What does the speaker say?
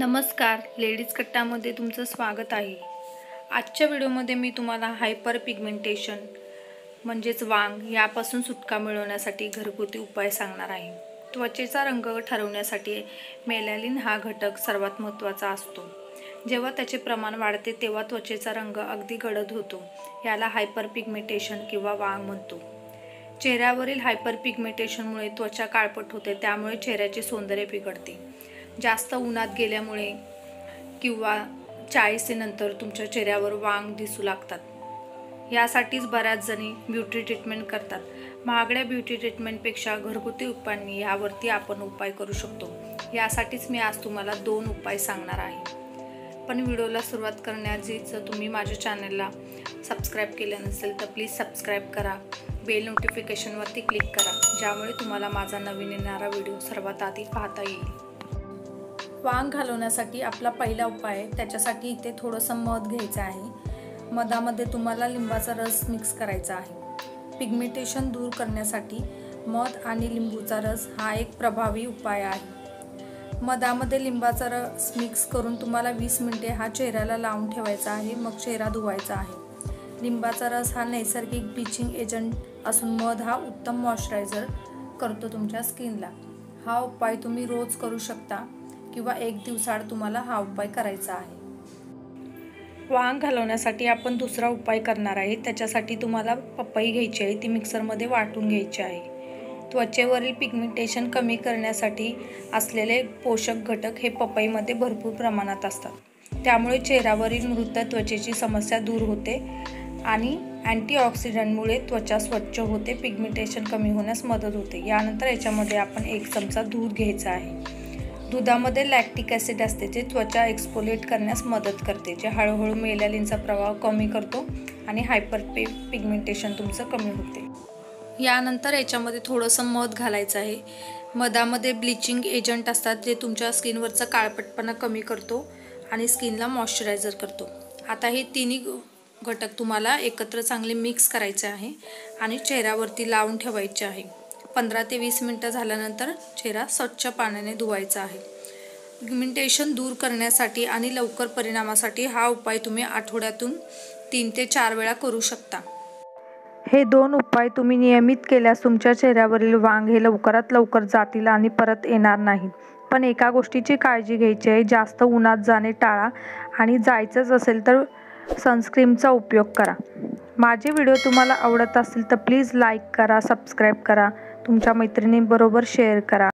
नमस्कार लेडीज कट्टामध्ये तुमचं स्वागत आहे. आजच्या व्हिडिओमध्ये मी तुम्हाला हायपर पिगमेंटेशन म्हणजेच वांग यापासून सुटका मिळवण्यासाठी घरगुती उपाय सांगणार आहे. त्वचेचा रंग ठरवण्यासाठी मेलॅलिन हा घटक सर्वात महत्त्वाचा असतो. जेव्हा त्याचे प्रमाण वाढते तेव्हा त्वचेचा रंग अगदी गडद होतो याला हायपर पिगमेंटेशन किंवा वांग म्हणतो. चेहऱ्यावरील हायपर पिगमेंटेशनमुळे त्वचा काळपट होते त्यामुळे चेहऱ्याचे सौंदर्य बिघडते. जास्त उन्हात गेल्यामुळे किंवा चाळीसीनंतर तुमच्या चेहऱ्यावर वांग दिसू लागतात. यासाठीच बऱ्याच जणी ब्युटी ट्रीटमेंट करतात. महागड्या ब्युटी ट्रीटमेंटपेक्षा घरगुती उपायांनी यावरती आपण उपाय करू शकतो. यासाठीच मी आज तुम्हाला दोन उपाय सांगणार आहे. पण व्हिडिओला सुरुवात करण्याआधी जर तुम्ही माझ्या चॅनलला सबस्क्राईब केलं नसेल तर प्लीज सबस्क्राईब करा. बेल नोटिफिकेशनवरती क्लिक करा. ज्यामुळे तुम्हाला माझा नवीन येणारा व्हिडिओ सर्वात आधी पाहता येईल. वांग घालवण्यासाठी आपला पहिला उपाय आहे. त्याच्यासाठी इथे थोडंसं मध घ्यायचं आहे. मधामध्ये तुम्हाला लिंबाचा रस मिक्स करायचा आहे. पिगमेंटेशन दूर करण्यासाठी मध आणि लिंबूचा रस हा एक प्रभावी उपाय आहे. मधामध्ये लिंबाचा रस मिक्स करून तुम्हाला वीस मिनटे हा चेहऱ्याला लावून ठेवायचा आहे. मग चेहरा धुवायचा आहे. लिंबाचा रस हा नैसर्गिक ब्लिचिंग एजंट असून मध हा उत्तम मॉइश्चरायझर करतो तुमच्या स्किनला हा उपाय तुम्ही रोज करू शकता. किंवा एक दिवसाआड तुम्हाला हा उपाय करायचा आहे. वांग घालवण्यासाठी आपण दुसरा उपाय करणार आहे. त्याच्यासाठी तुम्हाला पपई घ्यायची आहे ती मिक्सरमध्ये वाटून घ्यायची आहे. त्वचेवरील पिगमेंटेशन कमी करण्यासाठी असलेले पोषक घटक हे पपईमध्ये भरपूर प्रमाणात असतात. त्यामुळे चेहऱ्यावरील मृत त्वचेची समस्या दूर होते आणि अँटीऑक्सिडंटमुळे त्वचा स्वच्छ होते पिगमेंटेशन कमी होण्यास मदत होते. यानंतर याच्यामध्ये आपण एक चमचा दूध घ्यायचा आहे. दुधामध्ये लॅक्टिक ॲसिड असते जे त्वचा एक्सपोलेट करण्यास मदत करते जे हळूहळू मेलॅलिनचा प्रभाव कमी करतो आणि हायपर पे पिगमेंटेशन तुमचं कमी होते. यानंतर याच्यामध्ये थोडंसं मध घालायचं आहे. मधामध्ये ब्लिचिंग एजंट असतात जे तुमच्या स्किनवरचा काळपटपणा कमी करतो आणि स्किनला मॉइश्चरायझर करतो. आता हे तिन्ही घटक तुम्हाला एकत्र चांगले मिक्स करायचे आहे आणि चेहऱ्यावरती लावून ठेवायचे आहे. पंधरा ते वीस मिनटं झाल्यानंतर चेहरा स्वच्छ पाण्याने धुवायचा आहे. पिगमेंटेशन दूर करण्यासाठी आणि लवकर परिणामासाठी हा उपाय तुम्ही आठवड्यातून तीन ते चार वेळा करू शकता. हे दोन उपाय तुम्ही नियमित केल्यास तुमच्या चेहऱ्यावरील वांग हे लवकरात लवकर जातील आणि परत येणार नाही. पण एका गोष्टीची काळजी घ्यायची आहे जास्त उन्हात जाणे टाळा आणि जायचंच असेल तर सनस्क्रीमचा उपयोग करा. माझे व्हिडिओ तुम्हाला आवडत असतील तर प्लीज लाईक करा सबस्क्राईब करा. तुमच्या मैत्रिणींबरोबर शेअर करा.